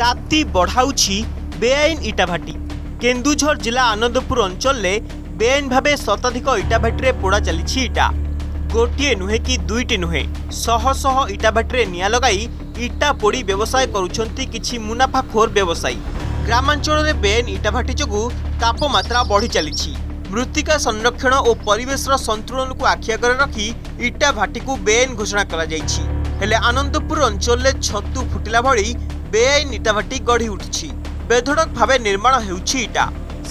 তাপ্তি বড়াউছি বেআইন ইটাভাটি কেন্দুঝর জেলা আনন্দপুর অঞ্চলে বেআইন ভাবে শতাধিক ইটাভাটিরে পোড়া চালিছি ইটা গোটিয়ে নুহে কি দুইটি নুহে শহ শহ ইটাভাটিরে নিয়া লগাই ইটা পোড়ি ব্যবসায় করছেন কিছু মুনাফাখোর ব্যবসায়ী গ্রামাঞ্চলের বেআইন ইটাভাটি যোগু তাপমাত্রা বড়ি চালিছি মৃত্তিকা সংরক্ষণ ও পরিবেশর সন্তুলনকু আখি আগে রাখি ইটা ভাটিকু বেআইন ঘোষণা করা যাইছি ହେଲେ ଆନନ୍ଦପୁର ଅଞ୍ଚଳରେ ଛତୁ ଫୁଟିଲା ଭଳି বেআইন ইটাভাটি গড়ি উঠিছি বেধড়ক ভাবে নির্মাণ ହେଉଛି ইটা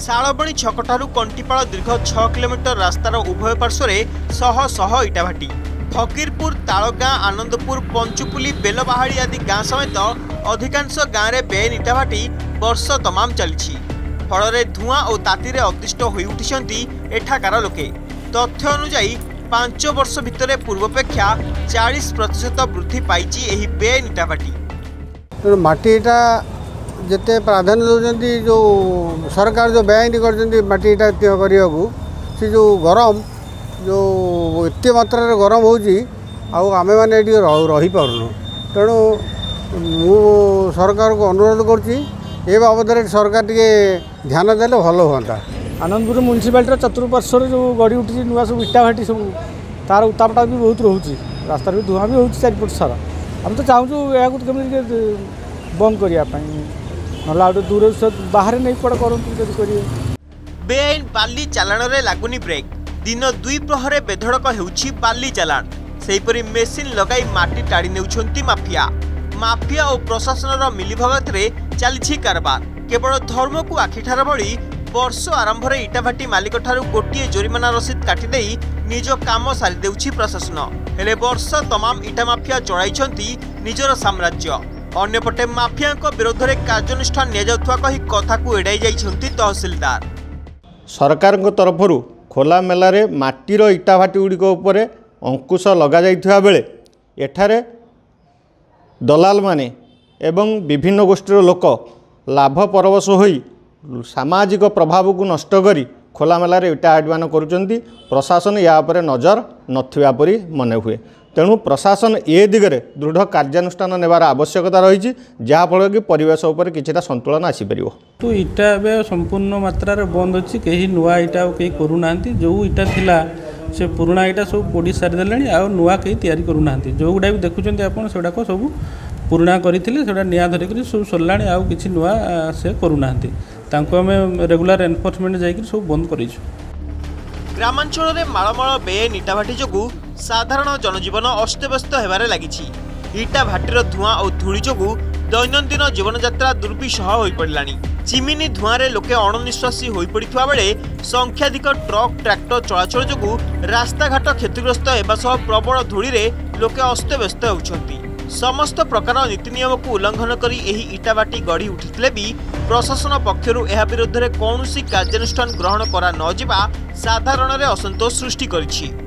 ଶାଳବଣୀ ଛକଠାରୁ କଣ୍ଟିପାଳ ଦୀର୍ଘ ଛଅ କିଲୋମିଟର ରାସ୍ତାର ଉଭୟ ପାର୍ଶ୍ୱରେ ଶହ ଶହ ଇଟାଭାଟି ଫକୀରପୁର ତାଳଗାଁ ଆନନ୍ଦପୁର ପଞ୍ଚୁପୁଲି ବେଲବାହାଳି ଆଦି ଗାଁ ସମେତ ଅଧିକାଂଶ ଗାଁରେ ବେଆଇନ ଇଟାଭାଟି ବର୍ଷ ତମାମ ଚାଲିଛି ଫଳରେ ଧୂଆଁ ଓ ତାତିରେ ଅତିଷ୍ଠ ହୋଇଉଠିଛନ୍ତି ଏଠାକାର ଲୋକେ ତଥ୍ୟ ଅନୁଯାୟୀ ପାଞ୍ଚ ବର୍ଷ ଭିତରେ ପୂର୍ବାପେକ୍ଷା ଚାଳିଶ ପ୍ରତିଶତ ବୃଦ୍ଧି ପାଇଛି ଏହି ବେଆଇନ ଇଟାଭାଟି ତେଣୁ ମାଟିଟା ଯେତେ ପ୍ରାଧାନ୍ୟ ଦେଉଛନ୍ତି ଯେଉଁ ସରକାର ଯେଉଁ ବେଆଇନ କରିଛନ୍ତି ମାଟି ଏଇଟା କରିବାକୁ ସେ ଯେଉଁ ଗରମ ଯେଉଁ ଏତେ ମାତ୍ରାରେ ଗରମ ହେଉଛି ଆଉ ଆମେମାନେ ଏଠି ରହିପାରୁନୁ ତେଣୁ ମୁଁ ସରକାରକୁ ଅନୁରୋଧ କରୁଛି ଏ ବାବଦରେ ସରକାର ଟିକେ ଧ୍ୟାନ ଦେଲେ ଭଲ ହୁଅନ୍ତା ଆନନ୍ଦପୁର ମ୍ୟୁନିସିପାଲିଟିର ଚତୁଃପାର୍ଶ୍ୱରେ ଯେଉଁ ଗଢ଼ି ଉଠିଛି ନୂଆ ସବୁ ଇଟା ଭାଟି ସବୁ ତାର ଉତ୍ତାପଟା ବି ବହୁତ ରହୁଛି ରାସ୍ତାରେ ବି ଧୂଆଁ ବି ହେଉଛି ଚାରିପଟ ସାରା ଆମେ ତ ଚାହୁଁଛୁ ଏହାକୁ କେମିତି ଟିକେ ବନ୍ଦ କରିବା ପାଇଁ ନହେଲେ ଆଉ ଦୂର ବାହାରେ ନେଇ କୁଆଡ଼େ କରନ୍ତୁ ଯଦି କରିବେ ବେଆଇନ ବାଲି ଚାଲାଣରେ ଲାଗୁନି ବ୍ରେକ୍ ଦିନ ଦୁଇ ପ୍ରହରେ ବେଧଡ଼କ ହେଉଛି ବାଲି ଚାଲାଣ ସେହିପରି ମେସିନ୍ ଲଗାଇ ମାଟି ଟାଣି ନେଉଛନ୍ତି ମାଫିଆ ମାଫିଆ ଓ ପ୍ରଶାସନର ମିଲିଭଗତରେ ଚାଲିଛି କାରବାର କେବଳ ଧର୍ମକୁ ଆଖିଠାର ଭଳି বর্ষ আরম্ভে ইটাভাটি মালিক ঠার গোটিয়ে জরিমানা রসিদ কাটিদেই নিজ কাম সারিদেউছি প্রশাসন হলে বর্ষ তমাম ইটা মাফিয়া চলাইছেন নিজের সাম্রাজ্য অন্যপটে মাফিয়াঙ্ক বিরোধে কার্যানুষ্ঠান নিয়া কহি কথাকু এড়াই যাই তহসিলদার সরকার তরফর খোলা মেলার মাটির ইটাভাটি গুড়ি উপরে অঙ্কুশ লগা যাই বেড়ে এঠারে দলাল মানে এবং বিভিন্ন গোষ্ঠীর লোক লাভ পরবশ হয়ে ସାମାଜିକ ପ୍ରଭାବକୁ ନଷ୍ଟ କରି ଖୋଲାମେଲାରେ ଇଟା ଆଡ଼ମାନ କରୁଛନ୍ତି ପ୍ରଶାସନ ଏହା ଉପରେ ନଜର ନଥିବା ପରି ମନେ ହୁଏ ତେଣୁ ପ୍ରଶାସନ ଏ ଦିଗରେ ଦୃଢ଼ କାର୍ଯ୍ୟାନୁଷ୍ଠାନ ନେବାର ଆବଶ୍ୟକତା ରହିଛି ଯାହାଫଳରେ କି ପରିବେଶ ଉପରେ କିଛିଟା ସନ୍ତୁଳନ ଆସିପାରିବ କିନ୍ତୁ ଇଟା ଏବେ ସମ୍ପୂର୍ଣ୍ଣ ମାତ୍ରାରେ ବନ୍ଦ ଅଛି କେହି ନୂଆ ଇଟା ଆଉ କେହି କରୁନାହାନ୍ତି ଯେଉଁ ଇଟା ଥିଲା ସେ ପୁରୁଣା ଇଟା ସବୁ ପୋଡ଼ି ସାରିଦେଲେଣି ଆଉ ନୂଆ କେହି ତିଆରି କରୁନାହାନ୍ତି ଯେଉଁଗୁଡ଼ା ବି ଦେଖୁଛନ୍ତି ଆପଣ ସେଗୁଡ଼ାକ ସବୁ ପୁରୁଣା କରିଥିଲେ ସେଗୁଡ଼ା ନିଆଁ ଧରିକିରି ସବୁ ସରିଲାଣି ଆଉ କିଛି ନୂଆ ସେ କରୁନାହାନ୍ତି ତାଙ୍କୁ ଆମେ ରେଗୁଲାର ଏନଫୋର୍ସମେଣ୍ଟ ଯାଇକି ସବୁ ବନ୍ଦ କରିଛୁ ଗ୍ରାମାଞ୍ଚଳରେ ମାଳମାଳ ବେଆଇନ ଇଟାଭାଟି ଯୋଗୁଁ ସାଧାରଣ ଜନଜୀବନ ଅସ୍ତବ୍ୟସ୍ତ ହେବାରେ ଲାଗିଛି ଇଟାଭାଟିର ଧୂଆଁ ଓ ଧୂଳି ଯୋଗୁଁ ଦୈନନ୍ଦିନ ଜୀବନଯାତ୍ରା ଦୁର୍ବିସହ ହୋଇପଡ଼ିଲାଣି ଚିମିନି ଧୂଆଁରେ ଲୋକେ ଅଣନିଶ୍ୱାସୀ ହୋଇପଡ଼ିଥିବା ବେଳେ ସଂଖ୍ୟାଧିକ ଟ୍ରକ୍ ଟ୍ରାକ୍ଟର ଚଳାଚଳ ଯୋଗୁଁ ରାସ୍ତାଘାଟ କ୍ଷତିଗ୍ରସ୍ତ ହେବା ସହ ପ୍ରବଳ ଧୂଳିରେ ଲୋକେ ଅସ୍ତବ୍ୟସ୍ତ ହେଉଛନ୍ତି ସମସ୍ତ ପ୍ରକାର ନୀତିନିୟମକୁ ଉଲ୍ଲଙ୍ଘନ କରି ଏହି ଇଟାବାଟି ଗଢ଼ି ଉଠିଥିଲେ ବି ପ୍ରଶାସନ ପକ୍ଷରୁ ଏହା ବିରୁଦ୍ଧରେ କୌଣସି କାର୍ଯ୍ୟାନୁଷ୍ଠାନ ଗ୍ରହଣ କରାନଯିବା ସାଧାରଣରେ ଅସନ୍ତୋଷ ସୃଷ୍ଟି କରିଛି